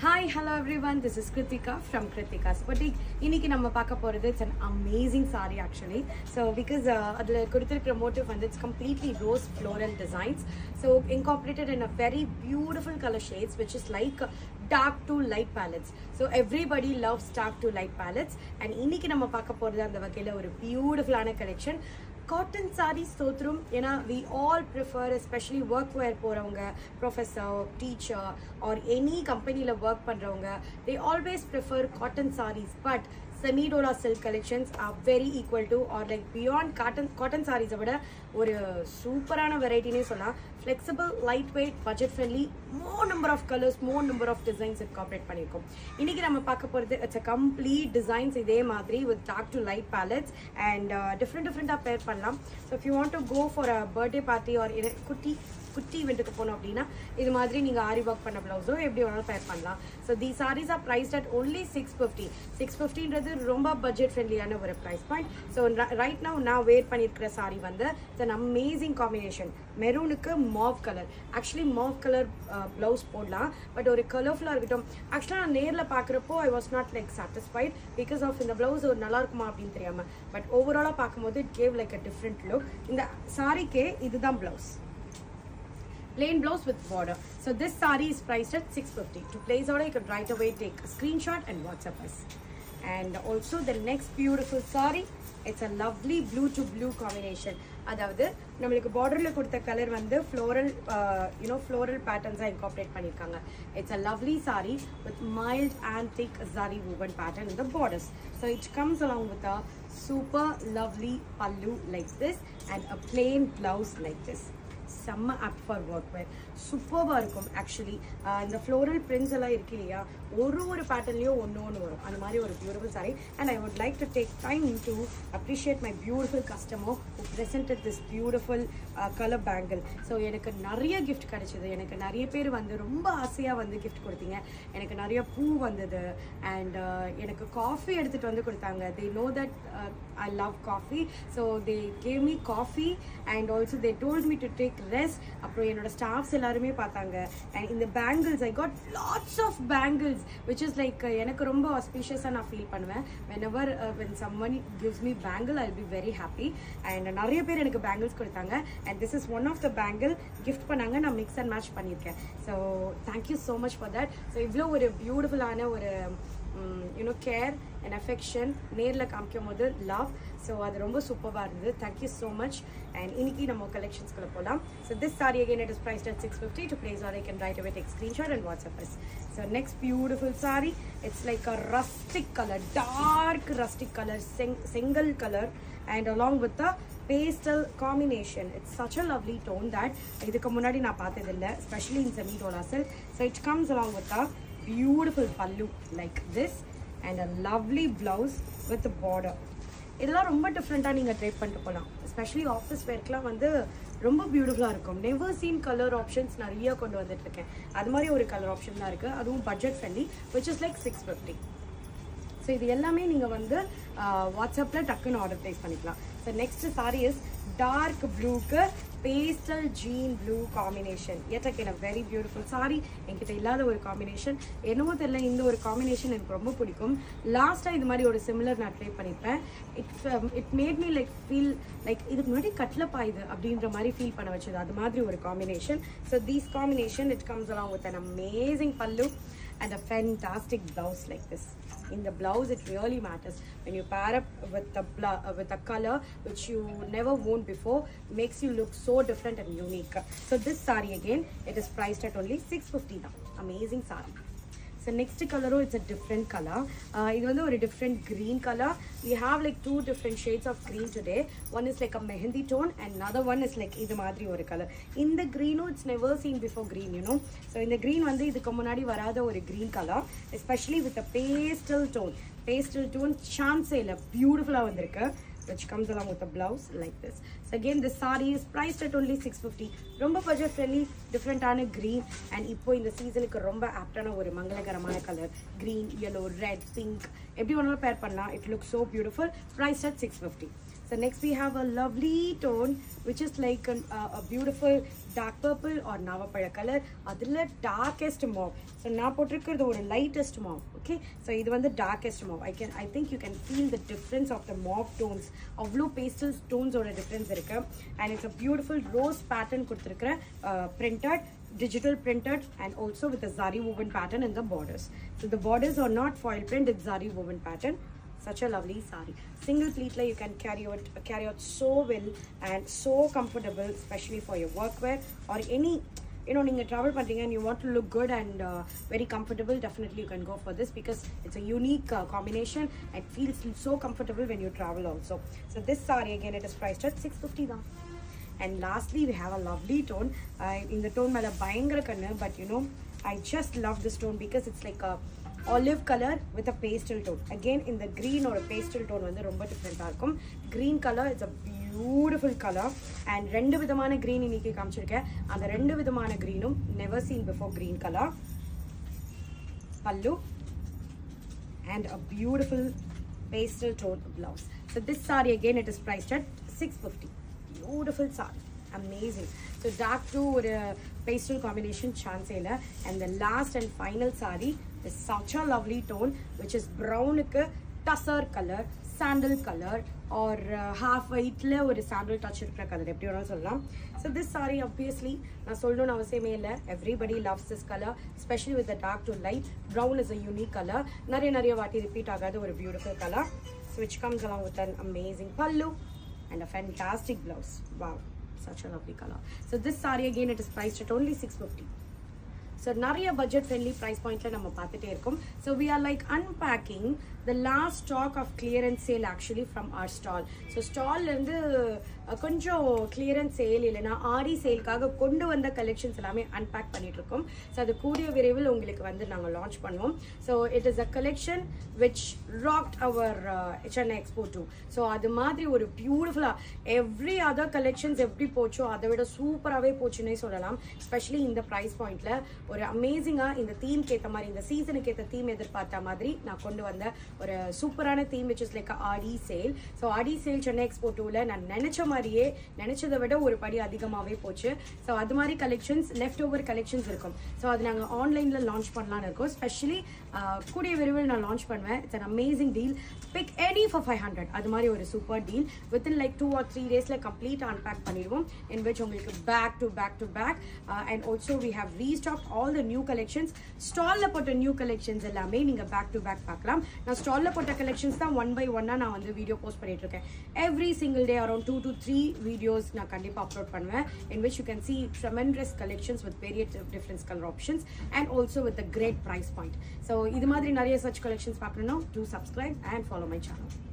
Hi hello everyone this is Krithika from Krithika's but இன்னைக்கு நம்ம பார்க்க போகிறது it's an amazing saree actually so because அதில் கொடுத்துருக்கிற மோட்டிவ் வந்து it's completely rose floral designs so incorporated in a very beautiful colour shades which is like dark to light palettes so everybody loves dark to light palettes and இன்னைக்கு நம்ம பார்க்க போகிறது அந்த வகையில் ஒரு பியூட்டிஃபுல்லான கலெக்ஷன் காட்டன் சாரீஸ் தோத்துரும் ஏன்னா we all prefer especially work wear போகிறவங்க ப்ரொஃபஸர் டீச்சர் ஆர் எனி கம்பெனியில் ஒர்க் பண்ணுறவங்க they always prefer cotton sarees but செமிடோலா silk collections are very equal to or like beyond cotton cotton சாரீஸை விட ஒரு சூப்பரான வெரைட்டினே சொல்லலாம் flexible light weight budget friendly more number of colours more number of designs incorporate பண்ணியிருக்கோம் இன்னைக்கு நம்ம பார்க்க போகிறது இட்ஸ் அ கம்ப்ளீட் டிசைன்ஸ் இதே மாதிரி with dark to light palettes and different டிஃப்ரெண்ட்டாக பேர் பண்ணலாம் so if you want to go for a birthday party or குட்டி குட்டி இவெண்ட்டுக்கு போனோம் அப்படின்னா இது மாதிரி நீங்கள் ஆரி ஒர்க் பண்ண ப்ளவுஸோ எப்படி வேணாலும் பேர் பண்ணலாம். So the sarees are priced at only six fifty six ஃபிஃப்டின்றது ரொம்ப பட்ஜெட் ஃப்ரெண்ட்லியான ஒரு price point so right now நான் வேர் பண்ணியிருக்கிற சாரி வந்து it's an amazing combination மெரூனுக்கு mauve colour actually mauve colour blouse போடலாம். பட் ஒரு கலர்ஃபுல்லாக இருக்கட்டும். ஆக்சுவலாக நான் நேரில் பார்க்குறப்போ I was not like satisfied because of இந்த ப்ளவுஸ் ஒரு நல்லா இருக்குமா அப்படின்னு தெரியாமல் பட் ஓவராலாக பார்க்கும்போது it gave like a different look இந்த சாரிக்கே இதுதான் blouse plain blouse with border. So this saree is priced at 650. To place order, you can right away take a screenshot and WhatsApp us. And also the next beautiful saree, it's a lovely blue to blue combination. அதாவது நம்மளுக்கு பார்டரில் கொடுத்த colour வந்து floral you know floral பேட்டர்ன்ஸாக incorporate பண்ணியிருக்காங்க it's a lovely sari with mild and thick zari woven pattern in the borders. So it comes along with a super lovely pallu like this and a plain blouse like this. செம்ம apt for work wear சூப்பர்வாக இருக்கும் actually இந்த floral prints எல்லாம் இருக்கு இல்லையா? ஒரு ஒரு பேட்டர்ன்லேயும் ஒன்று ஒன்று வரும். அந்த மாதிரி ஒரு beautiful saree and I would like to take time to appreciate my beautiful customer who presented this beautiful colour bangle so எனக்கு நிறைய கிஃப்ட் கிடைச்சிது. எனக்கு நிறைய பேர் வந்து ரொம்ப ஆசையாக வந்து கிஃப்ட் கொடுத்தீங்க. எனக்கு நிறைய பூ வந்தது. அண்ட் எனக்கு காஃபி எடுத்துகிட்டு வந்து கொடுத்தாங்க. They know that I love coffee so they gave me coffee and also they told me to take rest அப்புறம் என்னோட ஸ்டாஃப்ஸ் எல்லாருமே பார்த்தாங்க. அண்ட் இந்த bangles I got lots of bangles which is like எனக்கு ரொம்ப ஆஸ்பீஷியஸாக நான் ஃபீல் பண்ணுவேன். Whenever when someone gives me bangle I be very happy and நிறைய பேர் எனக்கு பேங்கிள்ஸ் கொடுத்தாங்க. And this is one of the bangle gift பண்ணாங்க. நான் மிக்ஸ் அண்ட் மேட்ச் பண்ணியிருக்கேன். So thank you so much for that so இவ்வளோ ஒரு பியூட்டிஃபுல்லான ஒரு யூனோ கேர் அண்ட் அஃபெக்ஷன் நேரில் காமிக்கும் போது லவ் ஸோ அது ரொம்ப சூப்பராக இருந்தது. தேங்க்யூ ஸோ மச் அண்ட் இன்னைக்கு நம்ம கலெக்ஷன்ஸ்குள்ள போகலாம் so this saree again it is priced at six fifty to place or I can right away take screenshot and WhatsApp us so next beautiful saree it's like a rustic colour dark rustic colour செங் செங்கல் colour and along with a pastel combination it's such a lovely tone that இதுக்கு முன்னாடி நான் பார்த்ததில்லை. Specially in semi டோலாசல் so it comes along with a beautiful pallu like this and a lovely blouse with border இதெல்லாம் ரொம்ப டிஃப்ரெண்ட்டாக நீங்கள் try பண்ணிட்டு போகலாம் ஸ்பெஷலி ஆஃபீஸ் வேர்க்கெலாம் வந்து ரொம்ப பியூட்டிஃபுல்லாக இருக்கும். நெவர் சீன் கலர் ஆப்ஷன்ஸ் நிறைய கொண்டு வந்துட்டு இருக்கேன். அது மாதிரி ஒரு கலர் ஆப்ஷன் தான் இருக்குது அதுவும் budget friendly which is like six fifty so இது எல்லாமே நீங்கள் வந்து வாட்ஸ்அப்பில் டக்குன்னு ஆர்டர் ப்ளேஸ் பண்ணிக்கலாம். So next saree is dark ப்ளூக்கு pastel jean blue combination it again a very beautiful saree என்கிட்ட இல்லாத ஒரு காம்பினேஷன் என்னவோ தெரியல இந்த ஒரு காம்பினேஷன் எனக்கு ரொம்ப பிடிக்கும். லாஸ்ட்டாக இது மாதிரி ஒரு சிமிலர் நான் ட்ரை பண்ணிப்பேன். It it made me like feel like இதுக்கு முன்னாடி கட்டில் பாயுது அப்படின்ற மாதிரி ஃபீல் பண்ண வச்சது. அது மாதிரி ஒரு combination so these combination it comes along with an amazing pallu and a fantastic blouse like this in the blouse it really matters. When you pair up with the uh, with a color which you never worn before makes you look so different and unique. So this sari again it is priced at only 650 now. Amazing saree so next கலரும் it's a different colour இது வந்து ஒரு different green colour we have like two different shades of green today one is like a mehndi tone and other one is like இது மாதிரி ஒரு colour இந்த க்ரீனும் it's never seen before green you know so இந்த green வந்து இதுக்கு முன்னாடி வராத ஒரு green colour especially with a pastel tone pastel tone சான்ஸே இல்லை. பியூட்டிஃபுல்லாக வந்திருக்கு. Which comes along with a blouse like this. So again, this saree is priced at only 650. ரொம்ப budget friendly, different ஆன green and இப்போ இந்த சீசனுக்கு ரொம்ப ஆப்டான ஒரு மங்களகரமான colour green, yellow, red, pink எப்படி வேணாலும் பேர் பண்ணலாம் it looks so beautiful priced at 650 So next we have a lovely tone which is like an, uh, a beautiful dark purple or நவப்பழ colour அதில் டார்க்கெஸ்ட் மாவ் ஸோ நான் போட்டிருக்கிறது ஒரு lightest mauve okay so இது வந்து darkest mauve I can I think you can feel the difference of the mauve tones அவ்வளோ pastel டோன்ஸோட difference இருக்கு and it's a beautiful rose pattern கொடுத்துருக்குற printed digital printed and also with a zari woven pattern in the borders. So the borders are not foil print, it's zari woven pattern. Such a lovely sari. Single pleat you can carry out carry out so well and so comfortable, especially for your workwear or any you know நீங்க travel பண்றீங்க and you want to look good and uh, very comfortable definitely you can go for this because it's a unique uh, combination it feels so comfortable when you travel also so this saree again it is priced at 650 தான் and lastly we have a lovely tone uh, in the tone மேல பயங்கர கண்ணு but you know I just love this tone because it's like a olive color with a pastel tone again in the green or a pastel tone வந்து ரொம்ப டிஃப்ரெண்ட்டாக இருக்கும் green color it's a beautiful color and ரெண்டு விதமான green இன்னைக்கு காமிச்சிருக்கேன் அந்த ரெண்டு விதமான greenும் never seen before green color pallu and a beautiful pastel tone blouse. So this saree again it is priced at 650. Beautiful saree. Amazing. So dark to ஒரு pastel combination chance இல்ல and the last and final saree is such a lovely tone which is brownக்கு tussar color sandal colour or half ஒயிட்ல ஒரு sandal touch இருக்கிற colour எப்படி வேணாலும் சொல்லலாம் so this sorry obviously நான் சொல்லணும்னு அவசியமே இல்லை everybody loves this colour specially with dark to light brown is a unique colour நிறைய நிறைய வாட்டி ரிப்பீட் ஆகாத ஒரு beautiful colour so which comes along with an amazing pallu and a fantastic blouse. Wow, such a lovely color. So this saree again it is priced at only 650. So நிறைய budget friendly price பாயிண்ட்ல நம்ம பார்த்துட்டே இருக்கோம். So we are like unpacking the last stock of clearance sale actually from our stall so ஸ்டால்லேருந்து கொஞ்சம் clearance sale இல்லைன்னா ஆரி சேலுக்காக கொண்டு வந்த collections எல்லாமே அன்பேக் பண்ணிட்டு இருக்கோம். ஸோ அது கூடிய விரைவில் உங்களுக்கு வந்து நாங்கள் லான்ச் பண்ணுவோம். So it is a collection which rocked our Chennai expo two so அது மாதிரி ஒரு பியூட்டிஃபுல்லாக எவ்ரி அதர் கலெக்ஷன்ஸ் எப்படி போச்சோ அதை விட சூப்பராகவே போச்சுன்னே சொல்லலாம். ஸ்பெஷலி இந்த ப்ரைஸ் பாயிண்ட்ல ஒரு அமேசிங்காக இந்த தீம்க்கு ஏற்ற மாதிரி இந்த சீசனுக்கு ஏற்ற தீம் எதிர்பார்த்த மாதிரி நான் கொண்டு வந்த ஒரு சூப்பரான theme which is like Aadi sale so Aadi sale Chennai expo டூவில் நான் நினச்ச மாதிரியே நினச்சதை விட ஒரு படி அதிகமாகவே போச்சு. ஸோ அது மாதிரி கலெக்ஷன்ஸ் லெஃப்ட் ஓவர் கலெக்ஷன்ஸ் இருக்கும். ஸோ அது நாங்கள் ஆன்லைனில் லான்ச் பண்ணலான்னு இருக்கோம். ஸ்பெஷலி கூடிய விரைவில் நான் லான்ச் பண்ணுவேன். It's an amazing deal pick any for five hundred அது மாதிரி ஒரு super deal within like two or three டேஸில் கம்ப்ளீட் அன்பேக் பண்ணிடுவோம். இன் விச் உங்களுக்கு back to back to back and also we have restock all the new collections ஸ்டாலில் போட்ட new collections எல்லாமே நீங்கள் back to back பார்க்கலாம். நான் ஸ்டாலில் போட்ட கலெக்ஷன்ஸ் தான் ஒன் பை ஒன்னாக நான் வந்து வீடியோ போஸ்ட் பண்ணிட்டு இருக்கேன். Every single day around two to three videos நான் கண்டிப்பாக அப்லோட் பண்ணுவேன் in which you can see tremendous collections with variety difference colour options and also with a great price point so இது மாதிரி நிறைய சர்ச் collections பார்க்கணும்னா do subscribe and follow my channel